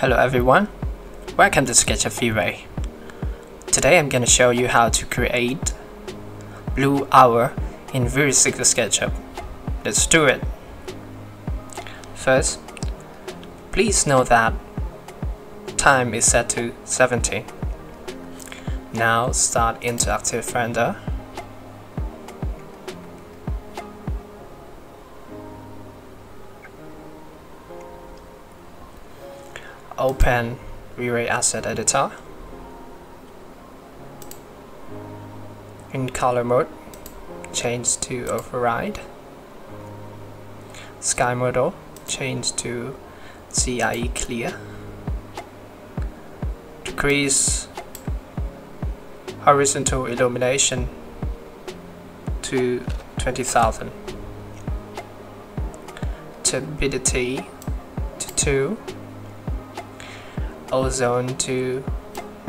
Hello everyone, welcome to SketchUp V-Ray. Today I'm going to show you how to create Blue Hour in V6 SketchUp. Let's do it! First, please note that time is set to 70. Now start Interactive Render. Open V-Ray Asset Editor. In color mode, change to override. Sky model, oh, change to CIE clear. Decrease horizontal illumination to 20,000. Turbidity to 2. Ozone to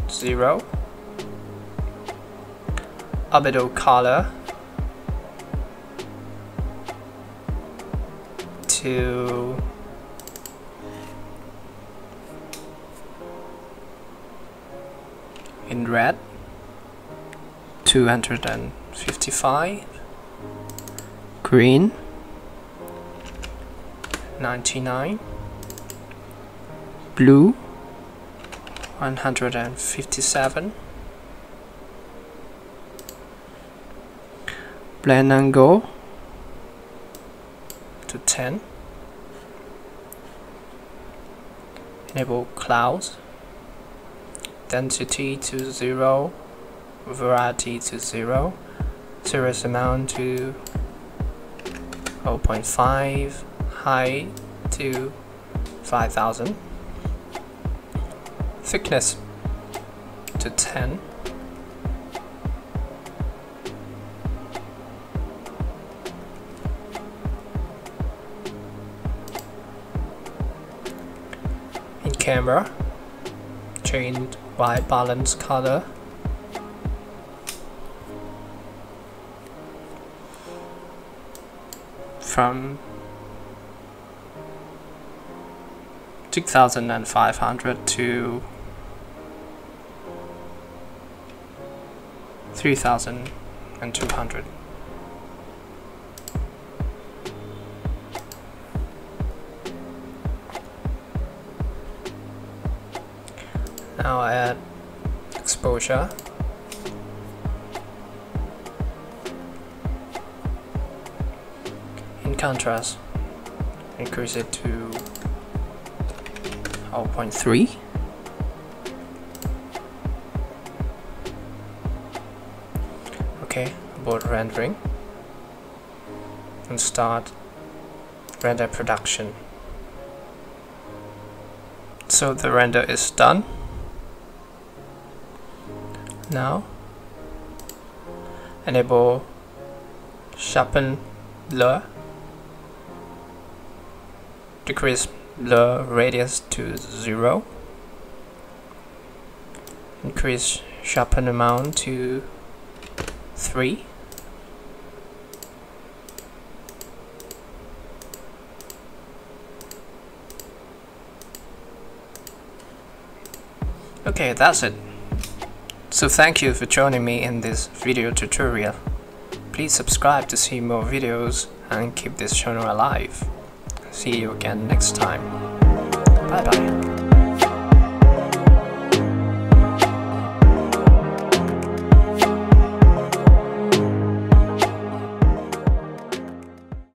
0. Albedo color to in red 255 green 99 blue 157 blend angle to 10 enable clouds. Density to 0 variety to 0 cirrus amount to 0.5 height to 5000 thickness to 10 in camera change white balance color. From 2500 to 3200 now add exposure. In contrast increase it to 0.3 okay about rendering and start render production. So the render is done. Now enable sharpen blur decrease blur radius to 0 increase sharpen amount to 3 okay that's it so thank you for joining me in this video tutorial please subscribe to see more videos and keep this channel alive See you again next time. Bye bye.